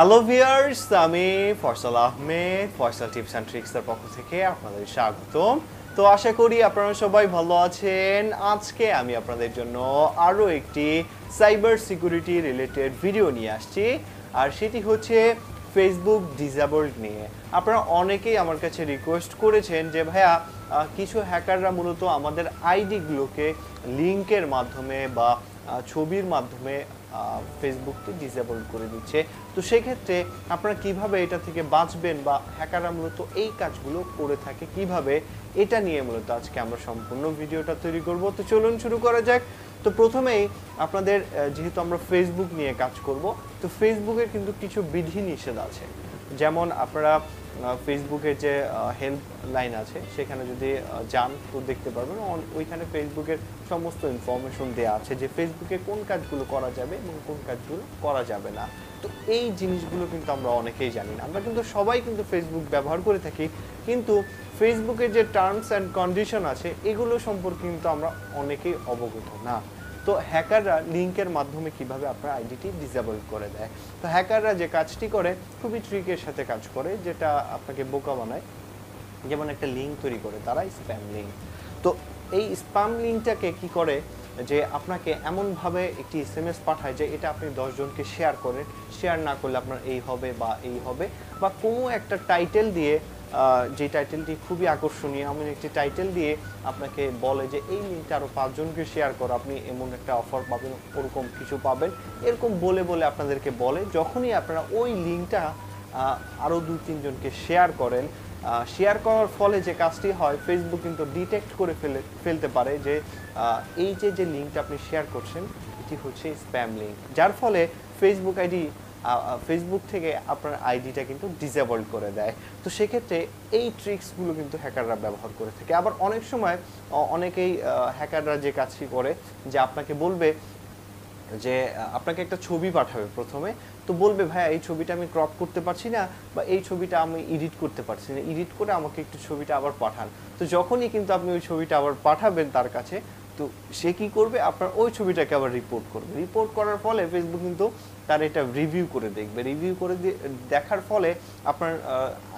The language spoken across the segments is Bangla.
হ্যালো ভিয়ার্স আমি ফয়সাল আহমেদ, ফয়সাল টিপস অ্যান্ড ট্রিক্সের পক্ষ থেকে আপনাদের স্বাগতম। তো আশা করি আপনারা সবাই ভালো আছেন। আজকে আমি আপনাদের জন্য আরও একটি সাইবার সিকিউরিটি রিলেটেড ভিডিও নিয়ে আসছি, আর সেটি হচ্ছে ফেসবুক ডিসেবলড নিয়ে। আপনারা অনেকেই আমার কাছে রিকোয়েস্ট করেছেন যে, ভাইয়া কিছু হ্যাকাররা মূলত আমাদের আইডিগুলোকে লিংকের মাধ্যমে বা ছবির মাধ্যমে ফেসবুককে ডিসেবল করে দিচ্ছে। তো সেক্ষেত্রে আপনারা কীভাবে এটা থেকে বাঁচবেন বা হ্যাকাররা মূলত এই কাজগুলো করে থাকে, কীভাবে এটা নিয়ে মূলত আজকে আমরা সম্পূর্ণ ভিডিওটা তৈরি করব? তো চলুন শুরু করা যাক। তো প্রথমেই আপনাদের যেহেতু আমরা ফেসবুক নিয়ে কাজ করব, তো ফেসবুকের কিন্তু কিছু বিধি নিষেধ আছে। যেমন আপনারা ফেসবুকের যে হেল্প লাইন আছে, সেখানে যদি যান, তো দেখতে পারবেন। ওইখানে ফেসবুকের সমস্ত ইনফরমেশন দেওয়া আছে যে ফেসবুকে কোন কাজগুলো করা যাবে এবং কোন কাজগুলো করা যাবে না। তো এই জিনিসগুলো কিন্তু আমরা অনেকেই জানি না। আমরা কিন্তু সবাই কিন্তু ফেসবুক ব্যবহার করে থাকি, কিন্তু ফেসবুকের যে টার্মস অ্যান্ড কন্ডিশন আছে, এগুলো সম্পর্কে কিন্তু আমরা অনেকেই অবগত না। তো হ্যাকাররা লিঙ্কের মাধ্যমে কীভাবে আপনার আইডিটি ডিসেবল করে দেয়? তো হ্যাকাররা যে কাজটি করে, খুবই ট্রিকের সাথে কাজ করে, যেটা আপনাকে বোকা বানায়। যেমন একটা লিঙ্ক তৈরি করে, তারা স্প্যাম লিঙ্ক তো এই স্প্যাম লিঙ্কটাকে কি করে? যে আপনাকে এমনভাবে একটি এস এম এস পাঠায় যে এটা আপনি দশজনকে শেয়ার করেন। শেয়ার না করলে আপনার এই হবে বা এই হবে, বা কোনো একটা টাইটেল দিয়ে যে টাইটেলটি খুবই আকর্ষণীয় এমন একটি টাইটেল দিয়ে আপনাকে বলে যে এই লিঙ্কটা আরও পাঁচজনকে শেয়ার করো। আপনি এমন একটা অফার পাবেন, ওরকম কিছু পাবেন। এরকম বলে বলে আপনাদেরকে বলে, যখনই আপনারা ওই লিঙ্কটা আরও দুই, তিনজনকে শেয়ার করেন শেয়ার করার ফলে যে কাজটি হয় ফেসবুক কিন্তু ডিটেক্ট করে ফেলে, ফেলতে পারে যে এই যে যে লিঙ্কটা আপনি শেয়ার করছেন, এটি হচ্ছে স্প্যাম লিঙ্ক যার ফলে ফেসবুক আইডি ফেসবুক থেকে আপনার আইডিটা কিন্তু ডিসেবল করে দেয়। তো সেক্ষেত্রে এই ট্রিক্সগুলো কিন্তু হ্যাকাররা ব্যবহার করে থাকে। আবার অনেক সময় অনেকেই হ্যাকাররা যে কাজটি করে, যে আপনাকে বলবে যে আপনাকে একটা ছবি পাঠাবে প্রথমে। তো বলবে, ভাইয়া, এই ছবিটা আমি ক্রপ করতে পারছি না বা এই ছবিটা আমি এডিট করতে পারছি না। এডিট করে আমাকে একটু ছবিটা আবার পাঠান। তো যখনই কিন্তু আপনি ওই ছবিটা আবার পাঠাবেন তার কাছে তো সে কি করবে? আপনার ওই ছবিটাকে আবার রিপোর্ট করবে। রিপোর্ট করার ফলে ফেসবুক কিন্তু তার এটা রিভিউ করে দেখবে। রিভিউ করে দেখার ফলে আপনার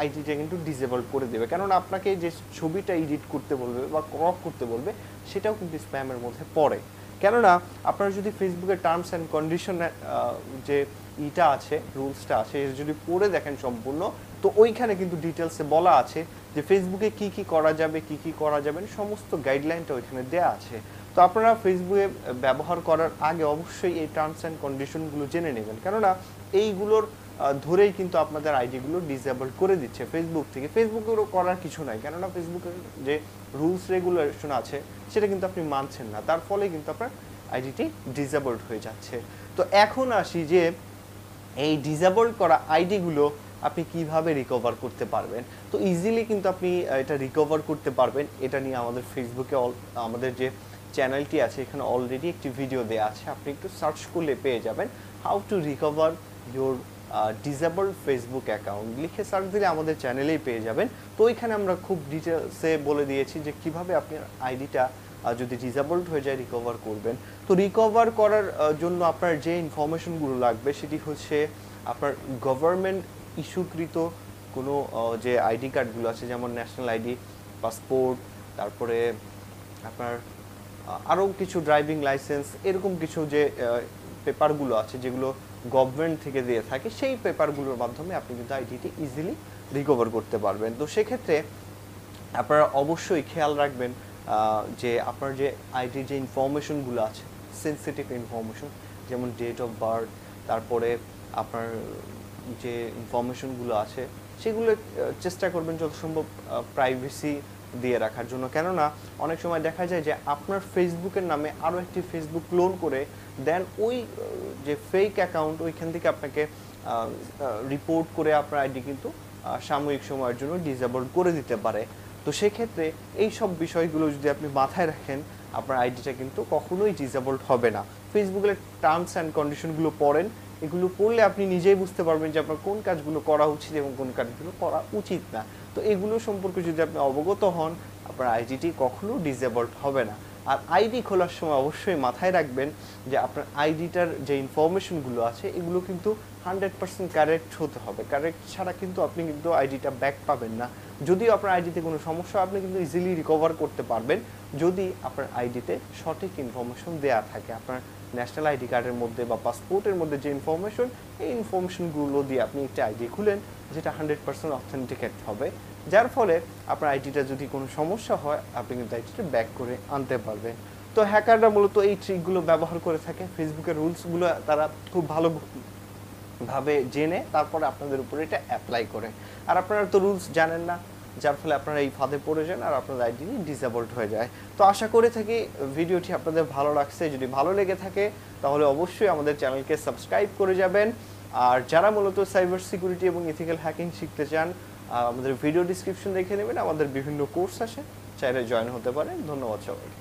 আইডিটা কিন্তু ডিসেবল করে দেবে। কেননা আপনাকে যে ছবিটা এডিট করতে বলবে বা ক্রপ করতে বলবে, সেটাও কিন্তু স্প্যামের মধ্যে পড়ে। কেননা আপনারা যদি ফেসবুকের টার্মস অ্যান্ড কন্ডিশন যে ইটা আছে, রুলসটা আছে যদি পড়ে দেখেন সম্পূর্ণ, তো ওইখানে কিন্তু ডিটেলসে বলা আছে যে ফেসবুকে কি কি করা যাবে, কি কি করা যাবে সমস্ত গাইডলাইনটা ওইখানে দেয়া আছে। তো আপনারা ফেসবুকে ব্যবহার করার আগে অবশ্যই এই টার্মস অ্যান্ড কন্ডিশনগুলো জেনে নেবেন। কেননা এইগুলোর ধরেই কিন্তু আপনাদের আইডিগুলো ডিসেবল করে দিচ্ছে ফেসবুক থেকে। ফেসবুকেরও করার কিছু নাই, কেননা ফেসবুকের যে রুলস রেগুলেশন আছে, সেটা কিন্তু আপনি মানছেন না। তার ফলে কিন্তু আপনার আইডিটি ডিসেবলড হয়ে যাচ্ছে। তো এখন আসি যে এই ডিসেবলড করা আইডিগুলো আপনি কীভাবে রিকভার করতে পারবেন? তো ইজিলি কিন্তু আপনি এটা রিকভার করতে পারবেন। এটা নিয়ে আমাদের ফেসবুকে আমাদের যে চ্যানেলটি আছে, এখানে অলরেডি একটি ভিডিও দেওয়া আছে। আপনি একটু সার্চ করলে পেয়ে যাবেন how to recover your disabled Facebook account লিখে সার্চ দিলে আমাদের চ্যানেলেই পেয়ে যাবেন। তো ওইখানে আমরা খুব ডিটেলসে বলে দিয়েছি যে কীভাবে আপনার আইডিটা যদি ডিসেবলড হয়ে যায় রিকভার করবেন। তো রিকভার করার জন্য আপনার যে ইনফরমেশনগুলো লাগবে, সেটি হচ্ছে আপনার গভর্নমেন্ট ইস্যুকৃত কোনো যে আইডি কার্ডগুলো আছে, যেমন ন্যাশনাল আইডি পাসপোর্ট তারপরে আপনার আরও কিছু ড্রাইভিং লাইসেন্স এরকম কিছু যে পেপারগুলো আছে, যেগুলো গভর্নমেন্ট থেকে দিয়ে থাকে, সেই পেপারগুলোর মাধ্যমে আপনি কিন্তু আইডিটি ইজিলি রিকভার করতে পারবেন। তো সেক্ষেত্রে আপনারা অবশ্যই খেয়াল রাখবেন যে আপনার যে আইডির যে ইনফরমেশনগুলো আছে সেন্সিটিভ ইনফরমেশন যেমন ডেট অফ বার্থ তারপরে আপনার যে ইনফরমেশনগুলো আছে, সেগুলো চেষ্টা করবেন যত সম্ভব প্রাইভেসি দিয়ে রাখার জন্য। কেননা, অনেক সময় দেখা যায় যে আপনার ফেসবুকের নামে আরও একটি ফেসবুক ক্লোন করে দেন ওই যে ফেক অ্যাকাউন্ট ওইখান থেকে আপনাকে রিপোর্ট করে আপনার আইডি কিন্তু সাময়িক সময়ের জন্য ডিসেবল করে দিতে পারে। তো সেক্ষেত্রে এই সব বিষয়গুলো যদি আপনি মাথায় রাখেন, আপনার আইডিটা কিন্তু কখনোই ডিসেবলড হবে না। ফেসবুকের টার্মস অ্যান্ড কন্ডিশনগুলো পড়েন, এগুলো পড়লে আপনি নিজেই বুঝতে পারবেন যে আপনার কোন কাজগুলো করা উচিত এবং কোন কাজগুলো করা উচিত না। তো এগুলো সম্পর্কে যদি আপনি অবগত হন, আপনার আইডিটি কখনো ডিসেবলড হবে না। আর আইডি খোলার সময় অবশ্যই মাথায় রাখবেন যে আপনার আইডিটার যে ইনফরমেশনগুলো আছে, এগুলো কিন্তু হান্ড্রেড পার্সেন্ট কারেক্ট হতে হবে। কারেক্ট ছাড়া কিন্তু আপনি কিন্তু আইডিটা ব্যাক পাবেন না। যদিও আপনার আইডিতে কোনো সমস্যা আপনি কিন্তু ইজিলি রিকভার করতে পারবেন। যদি আপনার আইডিতে সঠিক ইনফরমেশন দেওয়া থাকে, আপনার ন্যাশনাল আইডি কার্ডের মধ্যে বা পাসপোর্টের মধ্যে যে ইনফরমেশন এই ইনফরমেশনগুলো দিয়ে আপনি একটা আইডি খুলেন, যেটা হান্ড্রেড পার্সেন্ট অথেন্টিকেট হবে। যার ফলে আপনার আইডিটা যদি কোনো সমস্যা হয়, আপনি কিন্তু আইডিটা ব্যাক করে আনতে পারবেন। তো হ্যাকাররা মূলত এই ট্রিকগুলো ব্যবহার করে থাকে। ফেসবুকের রুলসগুলো তারা খুব ভালো ভাবে জেনে তারপরে আপনাদের উপরে এটা অ্যাপ্লাই করে। আর আপনারা তো রুলস জানেন না, যার ফলে আপনারা এই ফাঁদে পড়ে যান আর আপনাদের আইডি ডিসেবলড হয়ে যায়। তো আশা করে থাকি ভিডিওটি আপনাদের ভালো লাগছে। যদি ভালো লেগে থাকে, তাহলে অবশ্যই আমাদের চ্যানেলকে সাবস্ক্রাইব করে যাবেন। আর যারা মূলত সাইবার সিকিউরিটি এবং ইথিক্যাল হ্যাকিং শিখতে চান আমাদের ভিডিও ডিসক্রিপশন দেখে নেবেন। আমাদের বিভিন্ন কোর্স আছে, চাইলে জয়েন হতে পারেন। ধন্যবাদ সবাইকে।